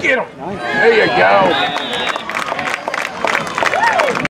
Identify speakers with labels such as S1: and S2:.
S1: Get him. There you go.